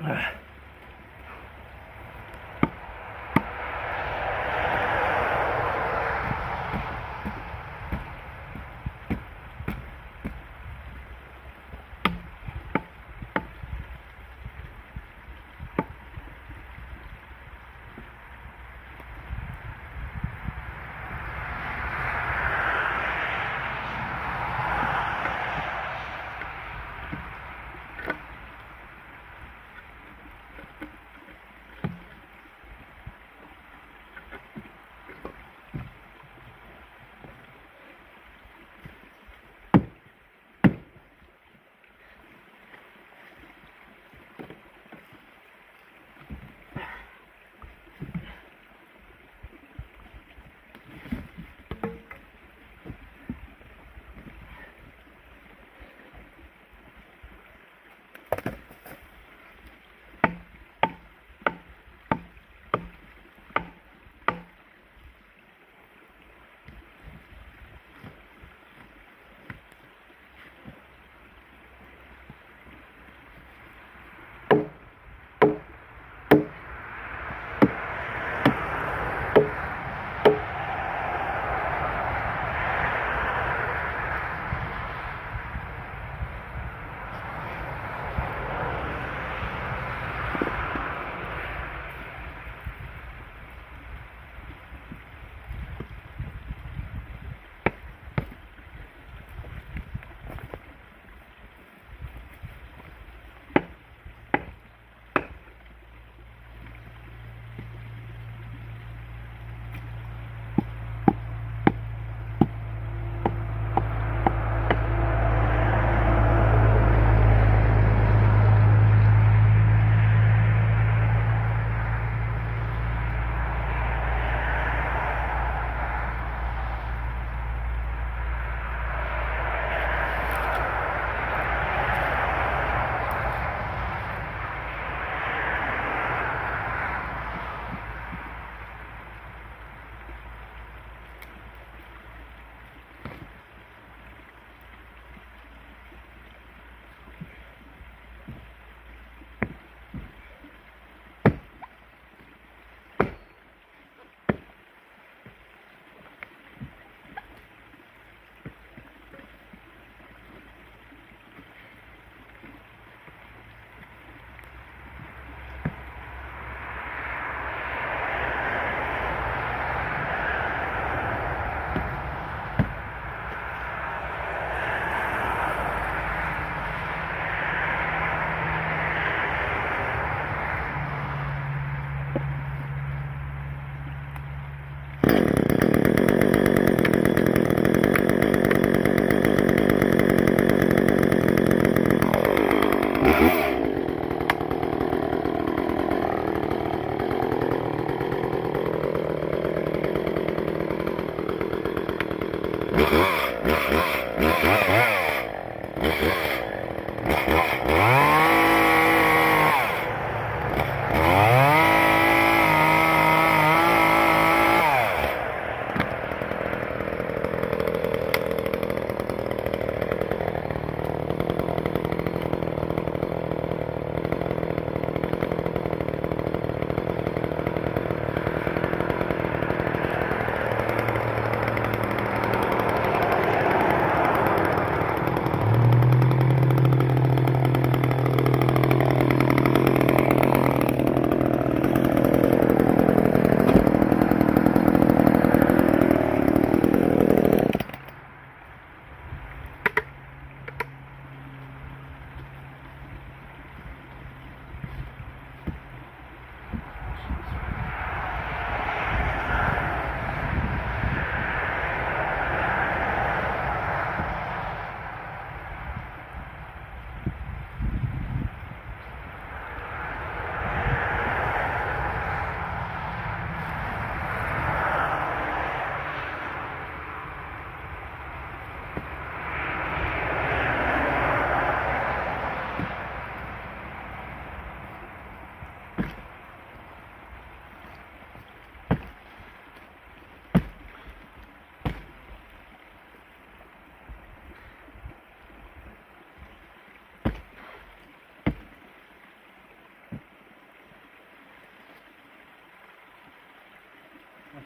Uh.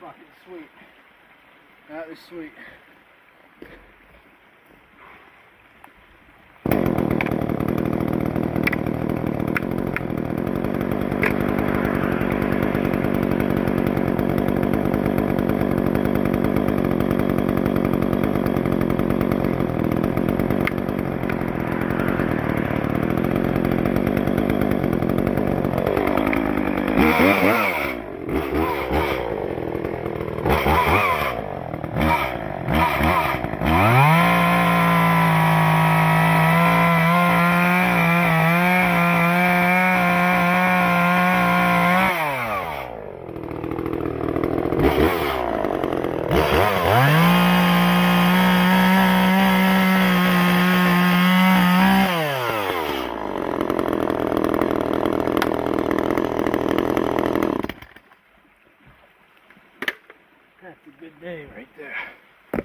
Fucking sweet. That is sweet. good day right there.